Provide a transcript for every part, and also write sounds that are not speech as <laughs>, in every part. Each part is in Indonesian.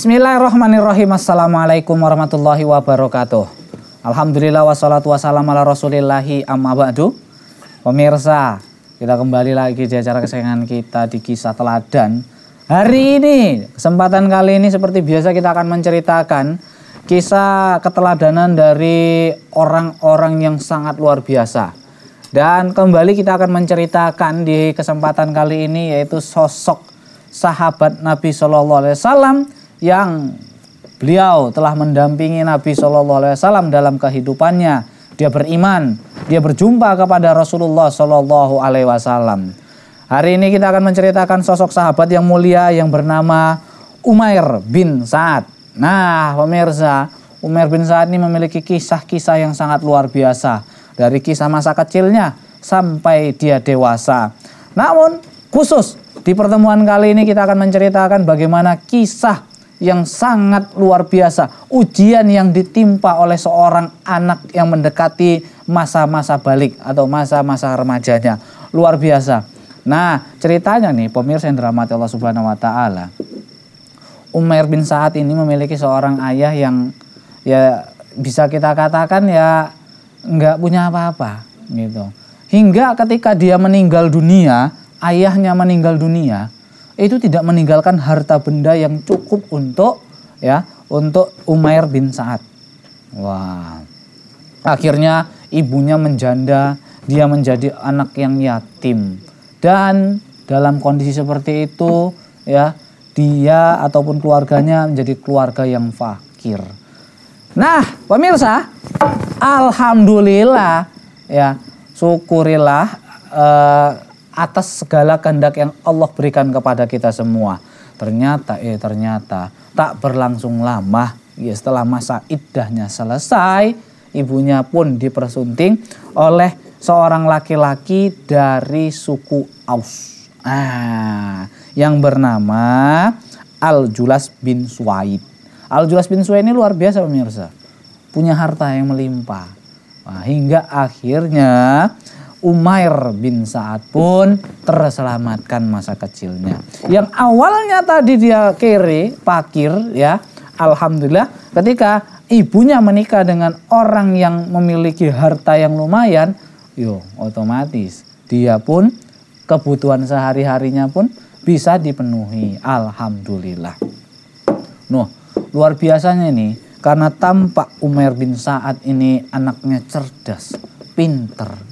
Bismillahirrahmanirrahim. Assalamualaikum warahmatullahi wabarakatuh. Alhamdulillah wassalatu wassalamu ala rasulillahi amma ba'du. Pemirsa, kita kembali lagi di acara kesayangan kita di kisah teladan. Hari ini, kesempatan kali ini seperti biasa kita akan menceritakan kisah keteladanan dari orang-orang yang sangat luar biasa. Dan kembali kita akan menceritakan di kesempatan kali ini yaitu sosok sahabat Nabi Shallallahu Alaihi Wasallam yang beliau telah mendampingi Nabi Shallallahu Alaihi Wasallam dalam kehidupannya. Dia beriman, dia berjumpa kepada Rasulullah Shallallahu Alaihi Wasallam. Hari ini kita akan menceritakan sosok sahabat yang mulia yang bernama Umair bin Sa'ad. Nah, pemirsa, Umair bin Sa'ad ini memiliki kisah-kisah yang sangat luar biasa dari kisah masa kecilnya sampai dia dewasa. Namun khusus di pertemuan kali ini kita akan menceritakan bagaimana kisah yang sangat luar biasa, ujian yang ditimpa oleh seorang anak yang mendekati masa-masa balik atau masa-masa remajanya. Luar biasa. Nah, ceritanya nih pemirsa yang dirahmati Allah Subhanahu wa taala. Umair bin Sa'ad ini memiliki seorang ayah yang ya bisa kita katakan ya nggak punya apa-apa gitu. Hingga ketika dia meninggal dunia, ayahnya meninggal dunia, itu tidak meninggalkan harta benda yang cukup untuk ya untuk Umair bin Sa'ad. Wah. Akhirnya ibunya menjanda, dia menjadi anak yang yatim. Dan dalam kondisi seperti itu ya dia ataupun keluarganya menjadi keluarga yang fakir. Nah, pemirsa, alhamdulillah ya, syukurilah eh, atas segala kehendak yang Allah berikan kepada kita semua. Ternyata eh ternyata tak berlangsung lama ya setelah masa iddahnya selesai, ibunya pun dipersunting oleh seorang laki-laki dari suku Aus. Ah, yang Bernama Al-Julas bin Suwaid. Al-Julas bin Suwaid ini luar biasa pemirsa. Punya harta yang melimpah. Nah, hingga akhirnya Umair bin Sa'ad pun terselamatkan masa kecilnya. Yang awalnya tadi dia kere, pakir ya. Alhamdulillah ketika ibunya menikah dengan orang yang memiliki harta yang lumayan, yo otomatis dia pun kebutuhan sehari-harinya pun bisa dipenuhi. Alhamdulillah. Noh, luar biasanya nih karena tampak Umar bin Sa'ad ini anaknya cerdas, pinter.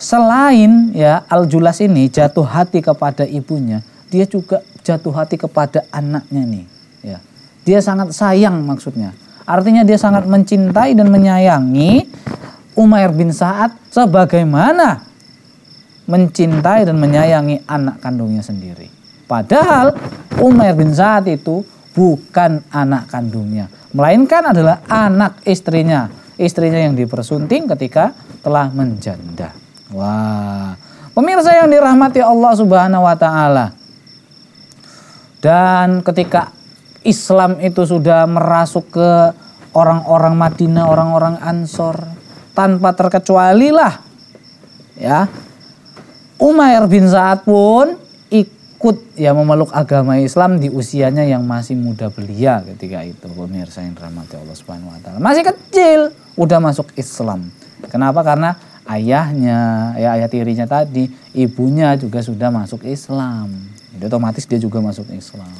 Selain ya Al-Julas ini jatuh hati kepada ibunya, dia juga jatuh hati kepada anaknya nih, ya. Dia sangat sayang maksudnya. Artinya dia sangat mencintai dan menyayangi Umair bin Sa'ad sebagaimana mencintai dan menyayangi anak kandungnya sendiri. Padahal Umair bin Sa'ad itu bukan anak kandungnya, melainkan adalah anak istrinya. Istrinya yang dipersunting ketika telah menjanda. Wah, pemirsa yang dirahmati Allah Subhanahu wa taala. Dan ketika Islam itu sudah merasuk ke orang-orang Madinah, orang-orang Ansor, tanpa terkecuali lah ya. Umair bin Sa'ad pun ikut ya memeluk agama Islam di usianya yang masih muda belia ketika itu pemirsa yang dirahmati Allah Subhanahu wa taala. Masih kecil udah masuk Islam. Kenapa? Karena ayahnya, ya ayah tirinya tadi, ibunya juga sudah masuk Islam. Jadi otomatis dia juga masuk Islam.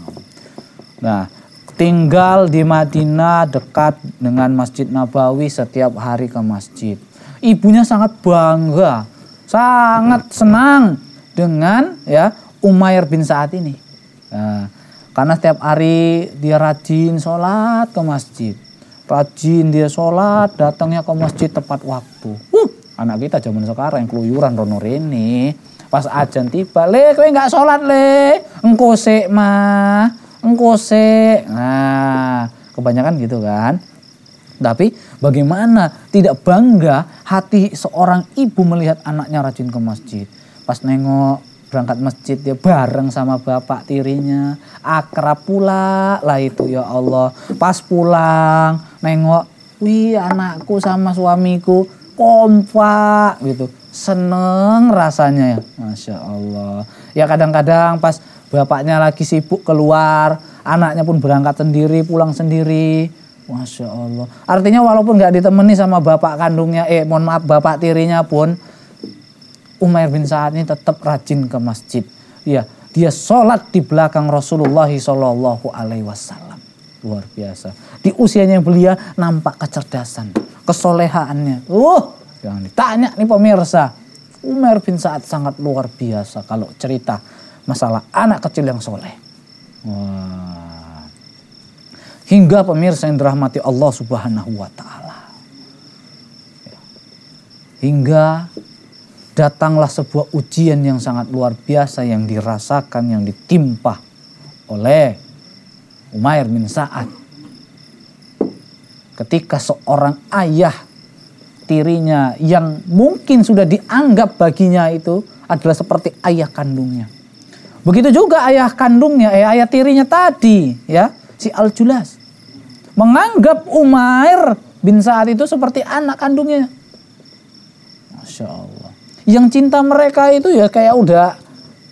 Nah, tinggal di Madinah dekat dengan Masjid Nabawi setiap hari ke masjid. Ibunya sangat bangga, sangat senang dengan ya Umair bin Sa'ad ini. Nah, karena setiap hari dia rajin sholat ke masjid. Rajin dia sholat, datangnya ke masjid tepat waktu. Uh, anak kita zaman sekarang yang keluyuran rono rene. Pas ajan tiba, le kowe nggak sholat le, engko sik mah, engko sik. Nah, kebanyakan gitu kan. Tapi bagaimana tidak bangga hati seorang ibu melihat anaknya rajin ke masjid. Pas nengok berangkat masjid dia bareng sama bapak tirinya akrab pula lah itu ya Allah pas pulang nengok wih anakku sama suamiku kompak gitu seneng rasanya ya masya Allah ya kadang-kadang pas bapaknya lagi sibuk keluar, anaknya pun berangkat sendiri, pulang sendiri. Masya Allah. Artinya walaupun nggak ditemani sama bapak kandungnya, eh mohon maaf bapak tirinya pun, Umair bin Sa'ad ini tetap rajin ke masjid. Ya, dia sholat di belakang Rasulullah Shallallahu Alaihi Wasallam. Luar biasa. Di usianya belia nampak kecerdasan, kesolehaannya. Uh, yang ditanya nih pemirsa. Umar bin Sa'ad sangat luar biasa kalau cerita masalah anak kecil yang soleh. Wah. Hingga pemirsa yang dirahmati Allah subhanahu wa ta'ala. Hingga datanglah sebuah ujian yang sangat luar biasa yang dirasakan, yang ditimpa oleh Umair bin Sa'ad. Ketika seorang ayah tirinya yang mungkin sudah dianggap baginya itu adalah seperti ayah kandungnya. Begitu juga ayah kandungnya, eh, ayah tirinya tadi, ya, si Al-Julas. Menganggap Umair bin Sa'ad itu seperti anak kandungnya. Masya Allah. Yang cinta mereka itu ya kayak udah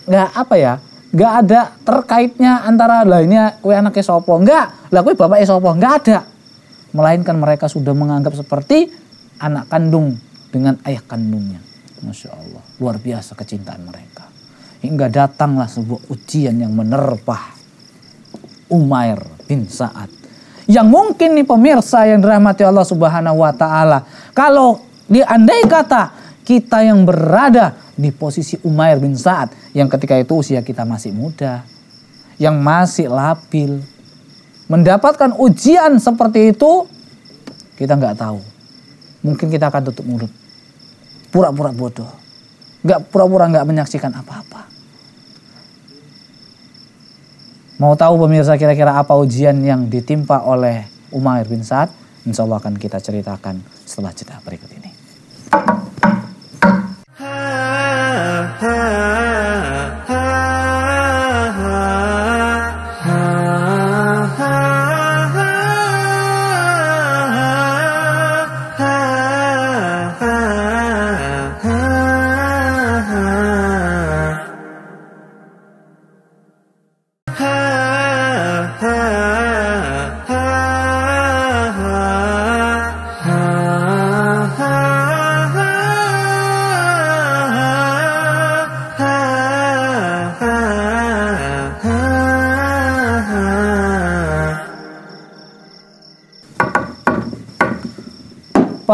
nggak apa ya, nggak ada terkaitnya antara ini kue anaknya sopo, nggak, lah kue bapaknya sopo, nggak ada. Melainkan mereka sudah menganggap seperti anak kandung dengan ayah kandungnya. Masya Allah, luar biasa kecintaan mereka. Hingga datanglah sebuah ujian yang menerpah Umair bin Sa'ad. Yang mungkin nih pemirsa yang dirahmati Allah subhanahu wa ta'ala. Kalau diandai kata kita yang berada di posisi Umair bin Sa'ad. Yang ketika itu usia kita masih muda. Yang masih labil. Mendapatkan ujian seperti itu kita nggak tahu mungkin kita akan tutup mulut. Pura-pura bodoh. Nggak pura-pura nggak menyaksikan apa-apa. Mau tahu pemirsa kira-kira apa ujian yang ditimpa oleh Umair bin Sa'ad? Insya Allah akan kita ceritakan setelah jeda berikut ini.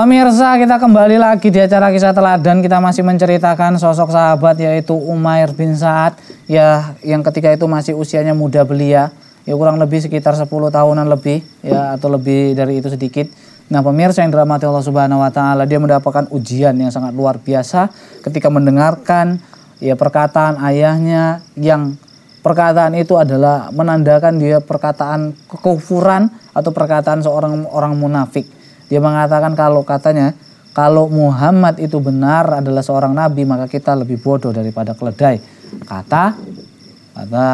Pemirsa kita kembali lagi di acara kisah teladan. Kita masih menceritakan sosok sahabat yaitu Umair bin Sa'ad. Ya yang ketika itu masih usianya muda belia. Ya kurang lebih sekitar 10 tahunan lebih ya atau lebih dari itu sedikit. Nah pemirsa yang dirahmati Allah Subhanahu Wa Taala dia mendapatkan ujian yang sangat luar biasa ketika mendengarkan ya perkataan ayahnya yang perkataan itu adalah menandakan dia perkataan kekufuran atau perkataan seorang orang munafik dia mengatakan kalau katanya kalau Muhammad itu benar adalah seorang nabi maka kita lebih bodoh daripada keledai. Kata kata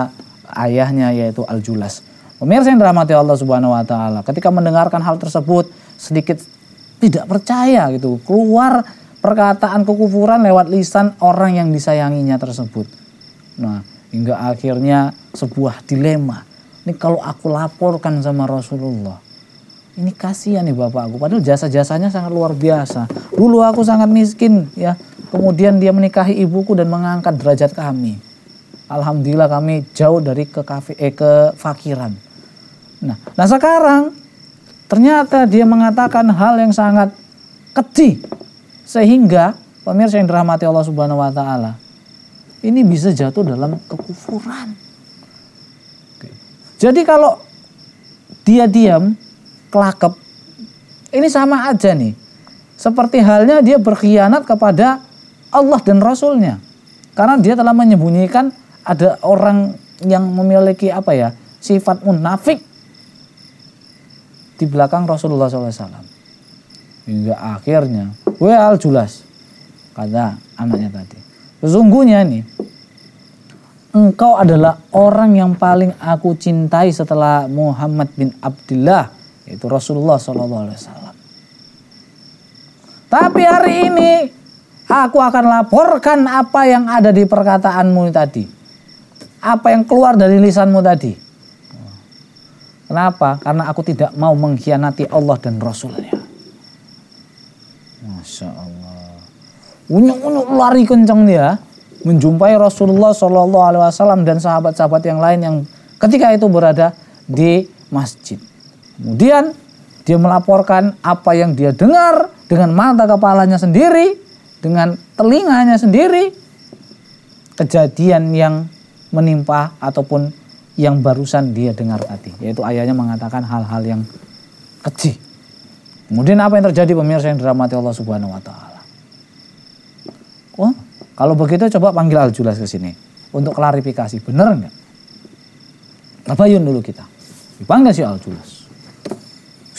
ayahnya yaitu Al-Julas. Pemirsa yang dirahmati Allah Subhanahu wa taala, ketika mendengarkan hal tersebut sedikit tidak percaya gitu. Keluar perkataan kekufuran lewat lisan orang yang disayanginya tersebut. Nah, hingga akhirnya sebuah dilema. Ini kalau aku laporkan sama Rasulullah, ini kasihan nih bapak aku. Padahal jasa-jasanya sangat luar biasa. Dulu aku sangat miskin ya. Kemudian dia menikahi ibuku dan mengangkat derajat kami. Alhamdulillah kami jauh dari ke kafe eh, ke fakiran. Nah nah sekarang ternyata dia mengatakan hal yang sangat keji sehingga pemirsa yang dirahmati Allah Subhanahu wa taala ini bisa jatuh dalam kekufuran. Jadi kalau dia diam kelakep. Ini sama aja nih. Seperti halnya dia berkhianat kepada Allah dan Rasulnya. Karena dia telah menyembunyikan ada orang yang memiliki apa ya sifat munafik di belakang Rasulullah SAW. Hingga akhirnya, wa al julas kata anaknya tadi. Sesungguhnya nih, engkau adalah orang yang paling aku cintai setelah Muhammad bin Abdullah itu Rasulullah Shallallahu Alaihi Wasallam. Tapi hari ini aku akan laporkan apa yang ada di perkataanmu tadi. apa yang keluar dari lisanmu tadi. Kenapa? Karena aku tidak mau mengkhianati Allah dan Rasulnya. Masya Allah. Unyuk-unyuk lari kenceng dia menjumpai Rasulullah Shallallahu Alaihi Wasallam dan sahabat-sahabat yang lain yang ketika itu berada di masjid. Kemudian dia melaporkan apa yang dia dengar dengan mata kepalanya sendiri, dengan telinganya sendiri, kejadian yang menimpa ataupun yang barusan dia dengar tadi. Yaitu ayahnya mengatakan hal-hal yang kecil. Kemudian apa yang terjadi pemirsa yang dirahmati Allah Subhanahu wa taala? Wah, kalau begitu coba panggil Al-Julas ke sini untuk klarifikasi. Benar enggak? Tabayun dulu kita. Dipanggil si Al-Julas.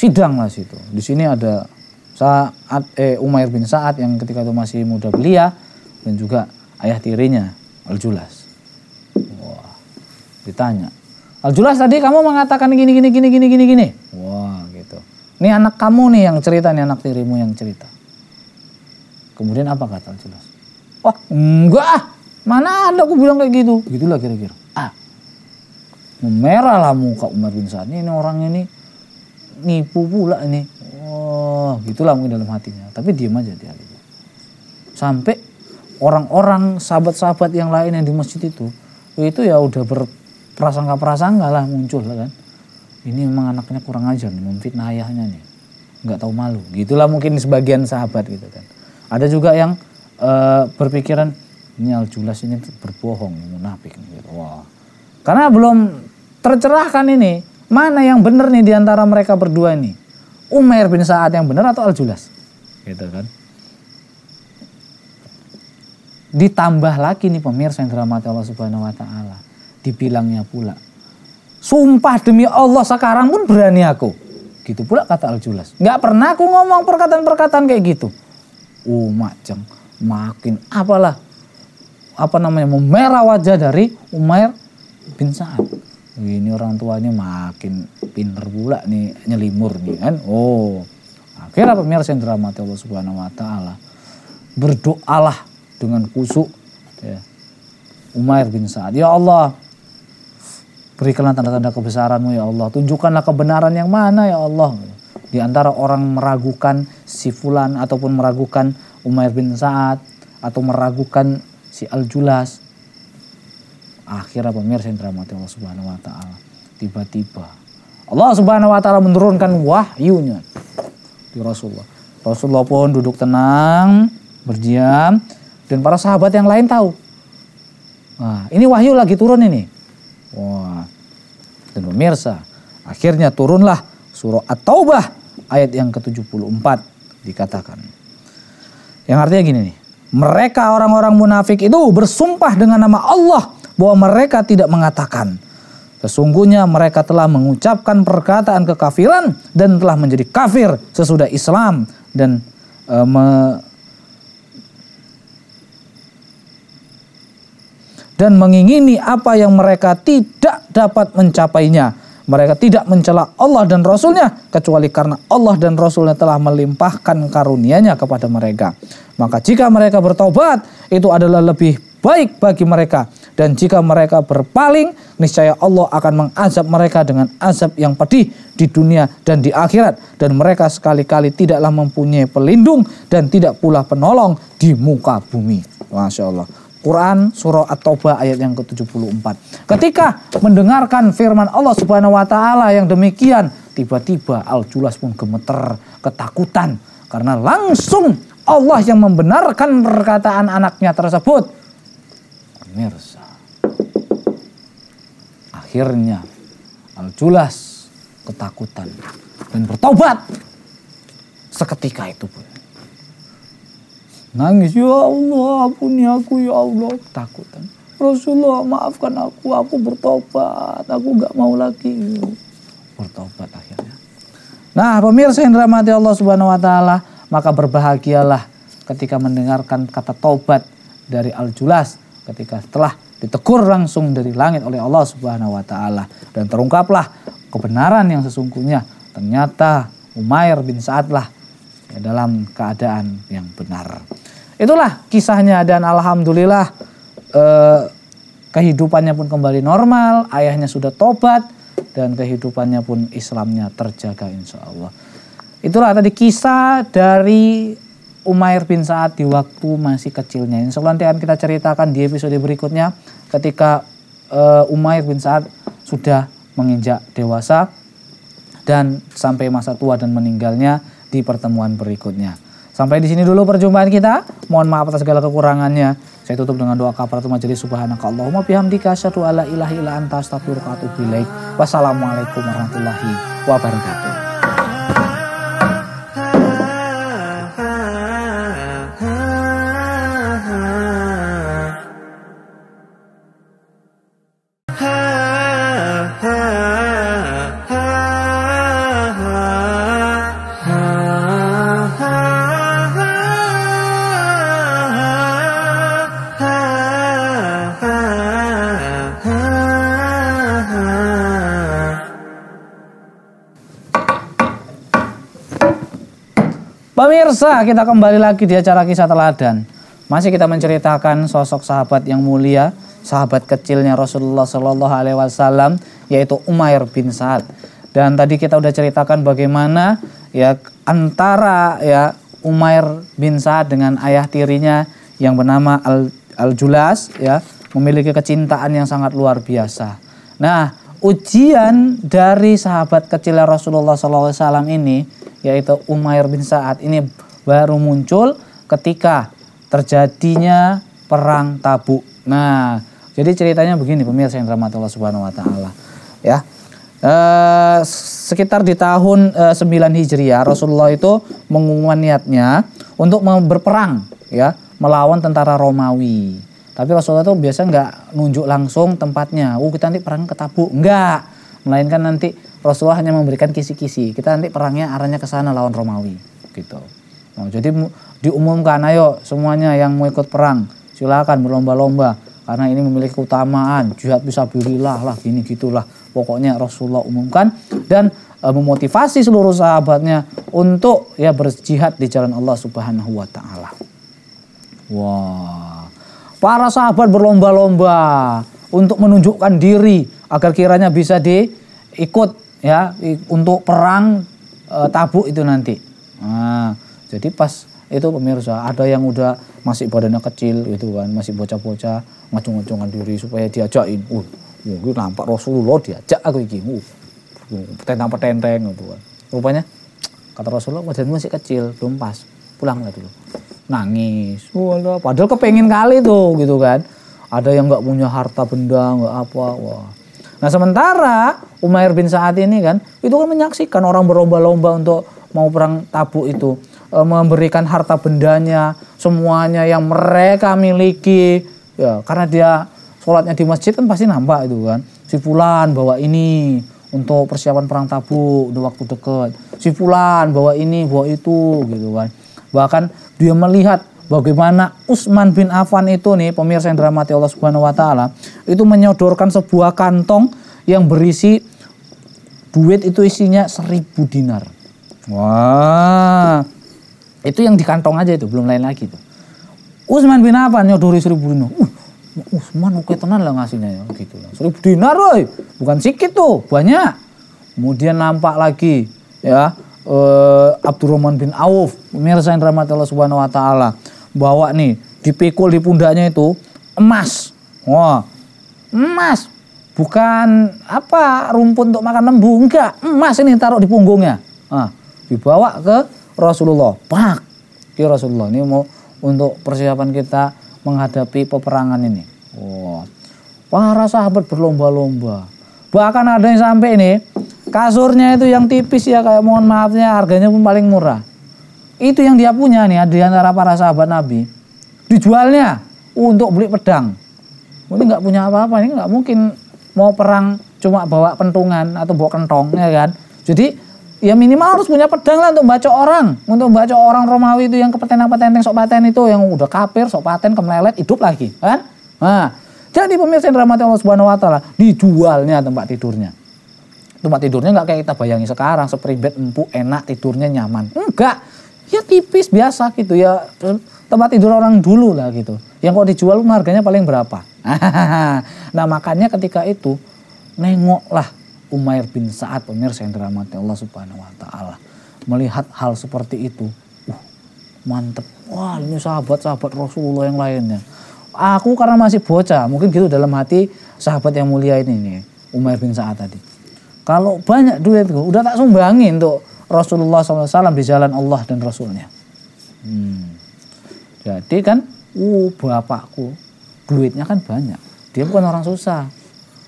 Sidang lah situ. Di sini ada saat eh, Umair bin Sa'ad yang ketika itu masih muda belia dan juga ayah tirinya Al-Julas. Wah, ditanya. Al-Julas tadi kamu mengatakan gini gini gini gini gini gini. Wah, gitu. Ini anak kamu nih yang cerita, nih anak tirimu yang cerita. Kemudian apa kata Al-Julas? Wah, enggak ah. Mana ada aku bilang kayak gitu. Gitulah kira-kira. Ah. Memerah lah muka Umar bin Sa'ad. Ini orang ini nipu pula ini. Oh, gitulah mungkin dalam hatinya. Tapi diam aja dia. Sampai orang-orang sahabat-sahabat yang lain yang di masjid itu itu ya udah berprasangka-prasangka lah muncul lah kan ini memang anaknya kurang ajar nih memfitnah ayahnya nih nggak tahu malu gitulah mungkin sebagian sahabat gitu kan ada juga yang uh, berpikiran ini Al-Julas ini berbohong munafik gitu wah karena belum tercerahkan ini mana yang benar nih di antara mereka berdua ini Umair bin Sa'ad yang benar atau Al-Julas gitu kan ditambah lagi nih pemirsa yang dirahmati Allah Subhanahu wa taala dibilangnya pula Sumpah demi Allah sekarang pun berani aku. Gitu pula kata Al-Julas. Nggak pernah aku ngomong perkataan-perkataan kayak gitu. Oh macam makin apalah apa namanya memerah wajah dari Umair bin Sa'ad. Ini orang tuanya makin pinter pula nih nyelimur nih kan. Oh akhirnya pemirsa yang dirahmati Allah Subhanahu Wa Taala berdoalah dengan kusuk ya. Umair bin Sa'ad. Ya Allah Berikanlah tanda-tanda kebesaranmu ya Allah. Tunjukkanlah kebenaran yang mana ya Allah. Di antara orang meragukan si Fulan ataupun meragukan Umair bin Sa'ad atau meragukan si Al-Julas. Akhirnya pemirsa yang dirahmati Allah Subhanahu wa taala. Tiba-tiba Allah Subhanahu wa taala menurunkan wahyunya di Rasulullah. Rasulullah pun duduk tenang, berdiam dan para sahabat yang lain tahu. Nah, ini wahyu lagi turun ini. Wah. Dan pemirsa, akhirnya turunlah surah At-Taubah ayat yang ke-74 dikatakan. Yang artinya gini nih. Mereka orang-orang munafik itu bersumpah dengan nama Allah bahwa mereka tidak mengatakan. Sesungguhnya mereka telah mengucapkan perkataan kekafiran dan telah menjadi kafir sesudah Islam dan e, me, dan mengingini apa yang mereka tidak dapat mencapainya. Mereka tidak mencela Allah dan Rasulnya kecuali karena Allah dan Rasulnya telah melimpahkan karunia-Nya kepada mereka. Maka jika mereka bertobat itu adalah lebih baik bagi mereka dan jika mereka berpaling niscaya Allah akan mengazab mereka dengan azab yang pedih di dunia dan di akhirat dan mereka sekali-kali tidaklah mempunyai pelindung dan tidak pula penolong di muka bumi. Masya Allah. Quran surah At-Taubah ayat yang ke-74. Ketika mendengarkan firman Allah Subhanahu wa taala yang demikian, tiba-tiba Al-Julas pun gemeter, ketakutan karena langsung Allah yang membenarkan perkataan anaknya tersebut. Pemirsa. Akhirnya Al-Julas ketakutan dan bertobat seketika itu pun. Nangis, ya Allah ampuni aku ya Allah. Takutan. Rasulullah maafkan aku, aku bertobat, aku gak mau lagi. Bertobat akhirnya. Nah pemirsa yang dirahmati Allah subhanahu wa ta'ala, maka berbahagialah ketika mendengarkan kata taubat dari Al-Julas ketika setelah ditegur langsung dari langit oleh Allah Subhanahu wa taala dan terungkaplah kebenaran yang sesungguhnya ternyata Umair bin Sa'ad lah ya, dalam keadaan yang benar. Itulah kisahnya dan alhamdulillah eh, kehidupannya pun kembali normal, ayahnya sudah tobat dan kehidupannya pun Islamnya terjaga insya Allah. Itulah tadi kisah dari Umair bin Sa'ad di waktu masih kecilnya. Insya Allah nanti akan kita ceritakan di episode berikutnya ketika uh, Umair bin Sa'ad sudah menginjak dewasa dan sampai masa tua dan meninggalnya di pertemuan berikutnya. Sampai di sini dulu perjumpaan kita. Mohon maaf atas segala kekurangannya. Saya tutup dengan doa kafaratul majelis subhanaka Allahumma bihamdika asyhadu alla ilaha illa anta astaghfiruka wa atubu. Wassalamualaikum warahmatullahi wabarakatuh. Pemirsa, kita kembali lagi di acara kisah teladan. Masih kita menceritakan sosok sahabat yang mulia, sahabat kecilnya Rasulullah Shallallahu Alaihi Wasallam, yaitu Umair bin Sa'ad. Dan tadi kita udah ceritakan bagaimana ya antara ya Umair bin Sa'ad dengan ayah tirinya yang bernama Al, Al Julas ya memiliki kecintaan yang sangat luar biasa. Nah, ujian dari sahabat kecilnya Rasulullah SAW ini yaitu Umair bin Sa'ad ini baru muncul ketika terjadinya perang Tabuk. Nah, jadi ceritanya begini pemirsa yang rahmat Allah Subhanahu wa taala. Ya. Eh, sekitar di tahun eh, 9 Hijriah Rasulullah itu mengumumkan niatnya untuk berperang ya, melawan tentara Romawi. Tapi Rasulullah itu biasa nggak nunjuk langsung tempatnya. Oh, kita nanti perang ke Tabuk. Enggak. Melainkan nanti Rasulullah hanya memberikan kisi-kisi. Kita nanti perangnya arahnya ke sana lawan Romawi, gitu. Nah, jadi diumumkan, ayo semuanya yang mau ikut perang, silakan berlomba-lomba karena ini memiliki keutamaan, jihad bisa berilah lah, gini gitulah. Pokoknya Rasulullah umumkan dan e, memotivasi seluruh sahabatnya untuk ya berjihad di jalan Allah Subhanahu wa taala. Wah. Para sahabat berlomba-lomba untuk menunjukkan diri agar kiranya bisa diikut ya untuk perang e, tabuk itu nanti. Nah, jadi pas itu pemirsa ada yang udah masih badannya kecil gitu kan, masih bocah-bocah ngacung-ngacungan diri supaya diajakin. Uh, uh nampak Rasulullah diajak aku iki. Uh, uh petentang-petenteng gitu kan. Rupanya kata Rasulullah badanmu masih kecil, belum pas. Pulanglah dulu. Nangis. Walah, padahal kepengen kali tuh gitu kan. Ada yang nggak punya harta benda, nggak apa. Wah, Nah sementara Umair bin Sa'ad ini kan itu kan menyaksikan orang berlomba-lomba untuk mau perang tabuk itu memberikan harta bendanya semuanya yang mereka miliki. Ya karena dia sholatnya di masjid kan pasti nampak itu kan. Si fulan bawa ini untuk persiapan perang tabuk udah waktu dekat. Si fulan bawa ini bawa itu gitu kan. Bahkan dia melihat bagaimana Utsman bin Affan itu nih pemirsa yang dirahmati Allah Subhanahu wa taala itu menyodorkan sebuah kantong yang berisi duit itu isinya seribu dinar. Wah, itu yang di kantong aja itu belum lain lagi tuh. Utsman bin Affan nyodori seribu dinar. Uh, Utsman oke tenan lah ngasihnya ya gitu. Seribu dinar woy. bukan sedikit tuh, banyak. Kemudian nampak lagi ya eh, Abdurrahman bin Auf, pemirsa yang Allah Subhanahu wa taala bawa nih dipikul di pundaknya itu emas. Wah, emas. Bukan apa rumput untuk makan lembu, enggak. Emas ini taruh di punggungnya. Nah, dibawa ke Rasulullah. Pak, ke Rasulullah ini mau untuk persiapan kita menghadapi peperangan ini. Wah, para sahabat berlomba-lomba. Bahkan ada yang sampai ini kasurnya itu yang tipis ya kayak mohon maafnya harganya pun paling murah itu yang dia punya nih di antara para sahabat Nabi. Dijualnya untuk beli pedang. Ini nggak punya apa-apa, ini nggak mungkin mau perang cuma bawa pentungan atau bawa kentong ya kan. Jadi ya minimal harus punya pedang lah untuk baca orang. Untuk baca orang Romawi itu yang kepeten-petenteng sok paten itu yang udah kafir, sok paten, kemelelet, hidup lagi kan. Nah, jadi pemirsa yang rahmati Allah Subhanahu wa taala, dijualnya tempat tidurnya. Tempat tidurnya nggak kayak kita bayangi sekarang, seperibet empuk, enak, tidurnya nyaman. Enggak, ya tipis biasa gitu ya tempat tidur orang dulu lah gitu. Yang kok dijual harganya paling berapa? <laughs> nah makanya ketika itu nengoklah Umair bin Sa'ad pemirsa yang dirahmati Allah Subhanahu wa taala. Melihat hal seperti itu, uh, mantep. Wah, ini sahabat-sahabat Rasulullah yang lainnya. Aku karena masih bocah, mungkin gitu dalam hati sahabat yang mulia ini nih, Umair bin Sa'ad tadi. Kalau banyak duit, udah tak sumbangin untuk Rasulullah SAW di jalan Allah dan Rasulnya. Hmm. Jadi kan, uh bapakku duitnya kan banyak. Dia bukan orang susah.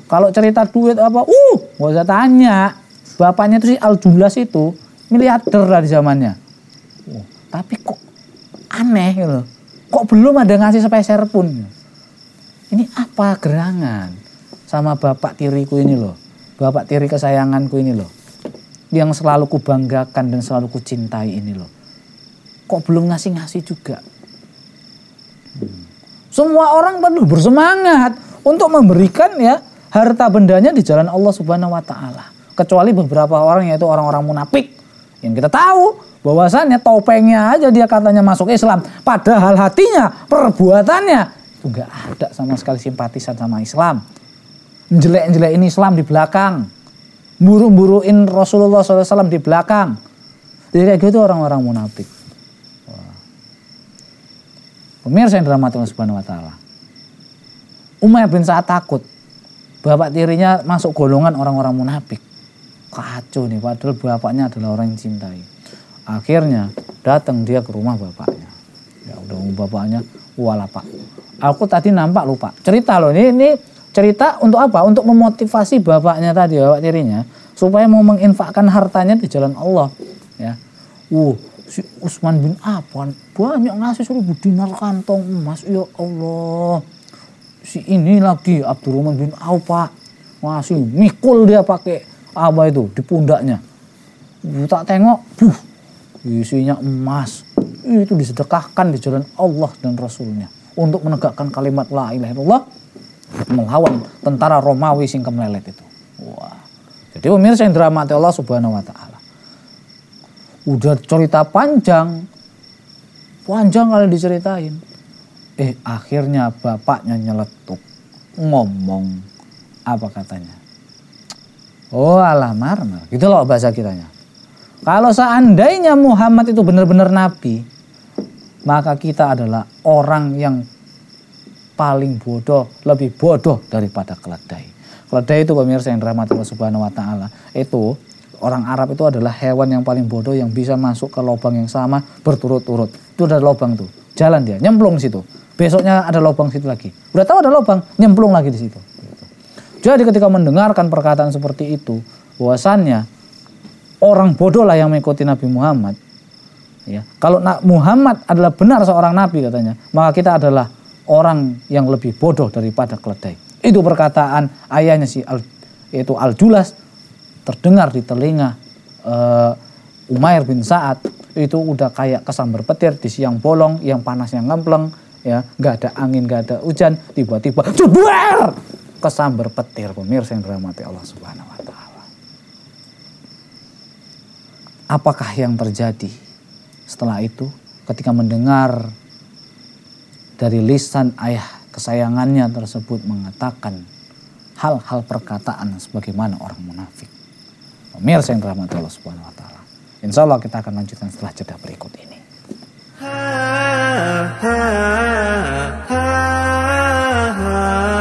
Kalau cerita duit apa, uh gak usah tanya. Bapaknya itu si Al Jumlas itu miliarder lah di zamannya. Uh, tapi kok aneh gitu. Kok belum ada ngasih sepeser pun. Ini apa gerangan sama bapak tiriku ini loh. Bapak tiri kesayanganku ini loh. Yang selalu kubanggakan dan selalu kucintai ini loh. Kok belum ngasih-ngasih juga. Hmm. Semua orang perlu bersemangat untuk memberikan ya harta bendanya di jalan Allah Subhanahu wa taala. Kecuali beberapa orang yaitu orang-orang munafik yang kita tahu bahwasannya topengnya aja dia katanya masuk Islam, padahal hatinya, perbuatannya itu enggak ada sama sekali simpatisan sama Islam. Jelek-jelek ini Islam di belakang. Buru-buruin Rasulullah SAW di belakang. Jadi kayak gitu orang-orang munafik. Pemirsa yang dirahmati Allah Subhanahu wa taala. Umayyah bin Sa'ad takut. Bapak tirinya masuk golongan orang-orang munafik. Kacau nih, padahal bapaknya adalah orang yang cintai. Akhirnya datang dia ke rumah bapaknya. Ya udah bapaknya, wala pak. Aku tadi nampak lupa. Cerita loh, ini, ini cerita untuk apa? Untuk memotivasi bapaknya tadi, bapak tirinya. Supaya mau menginfakkan hartanya di jalan Allah. Ya. Uh, si Usman bin Affan banyak ngasih seribu dinar kantong emas ya Allah si ini lagi Abdurrahman bin Auf pak. Ngasih mikul dia pakai apa itu di pundaknya. Tak tengok buh isinya emas. Itu disedekahkan di jalan Allah dan Rasulnya untuk menegakkan kalimat la ilaha illallah melawan tentara Romawi sing kemlelet itu. Wah. Jadi pemirsa yang drama Allah subhanahu wa ta'ala. Udah cerita panjang. Panjang kali diceritain eh akhirnya bapaknya nyeletuk ngomong apa katanya oh alamar gitu loh bahasa kitanya kalau seandainya Muhammad itu benar-benar nabi maka kita adalah orang yang paling bodoh, lebih bodoh daripada keledai. Keledai itu pemirsa yang dirahmati Allah Subhanahu wa taala. Itu orang Arab itu adalah hewan yang paling bodoh yang bisa masuk ke lubang yang sama berturut-turut. Itu ada lubang tuh, jalan dia, nyemplung situ. Besoknya ada lubang situ lagi. Udah tahu ada lubang, nyemplung lagi di situ. Jadi ketika mendengarkan perkataan seperti itu, bahwasannya orang bodoh lah yang mengikuti Nabi Muhammad. Ya, kalau Muhammad adalah benar seorang nabi katanya, maka kita adalah orang yang lebih bodoh daripada keledai. Itu perkataan ayahnya si Al, yaitu Al Julas terdengar di telinga uh, Umair bin Sa'ad itu udah kayak kesambar petir di siang bolong yang panasnya ngempleng ya. Nggak ada angin nggak ada hujan tiba-tiba jebuer kesambar petir pemirsa yang dirahmati Allah Subhanahu Wa Taala. Apakah yang terjadi setelah itu ketika mendengar dari lisan ayah kesayangannya tersebut mengatakan hal-hal perkataan sebagaimana orang munafik Pemirsa yang terhormat Allah Subhanahu wa taala. Insya Allah kita akan lanjutkan setelah jeda berikut ini. ha, ha, ha, ha.